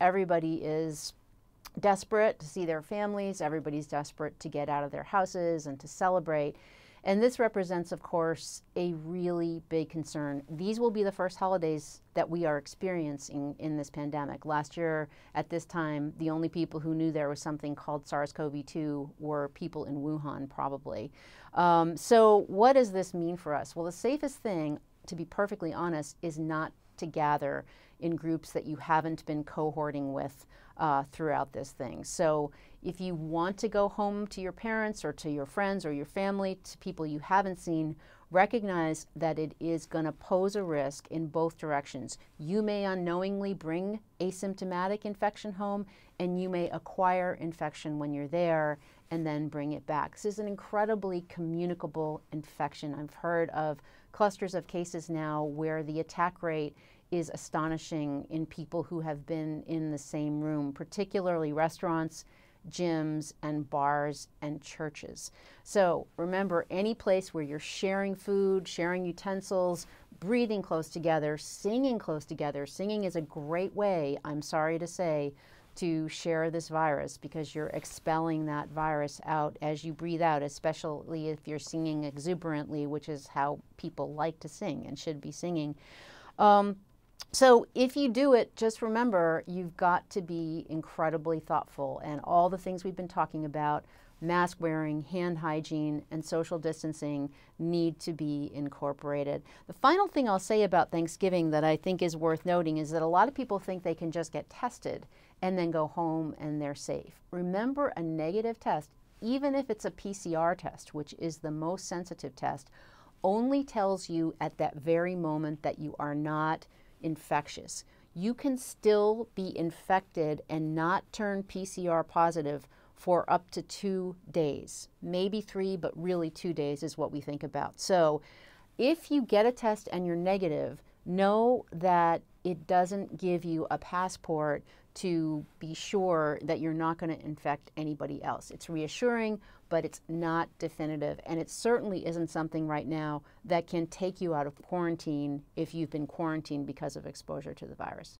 everybody is desperate to see their families, everybody's desperate to get out of their houses and to celebrate. And this represents, of course, a really big concern. These will be the first holidays that we are experiencing in this pandemic. Last year, at this time, the only people who knew there was something called SARS CoV 2 were people in Wuhan, probably. Um, so, what does this mean for us? Well, the safest thing, to be perfectly honest, is not to gather in groups that you haven't been cohorting with uh, throughout this thing. So if you want to go home to your parents or to your friends or your family, to people you haven't seen, recognize that it is going to pose a risk in both directions. You may unknowingly bring asymptomatic infection home, and you may acquire infection when you're there and then bring it back. This is an incredibly communicable infection. I've heard of clusters of cases now where the attack rate is astonishing in people who have been in the same room, particularly restaurants, gyms, and bars and churches. So remember, any place where you're sharing food, sharing utensils, breathing close together, singing close together, singing is a great way, I'm sorry to say, to share this virus because you're expelling that virus out as you breathe out, especially if you're singing exuberantly, which is how people like to sing and should be singing. Um, so if you do it, just remember you've got to be incredibly thoughtful and all the things we've been talking about, mask wearing, hand hygiene, and social distancing need to be incorporated. The final thing I'll say about Thanksgiving that I think is worth noting is that a lot of people think they can just get tested and then go home and they're safe. Remember a negative test, even if it's a PCR test, which is the most sensitive test, only tells you at that very moment that you are not infectious. You can still be infected and not turn PCR positive for up to two days. Maybe three, but really two days is what we think about. So if you get a test and you're negative, know that it doesn't give you a passport to be sure that you're not going to infect anybody else. It's reassuring, but it's not definitive. And it certainly isn't something right now that can take you out of quarantine if you've been quarantined because of exposure to the virus.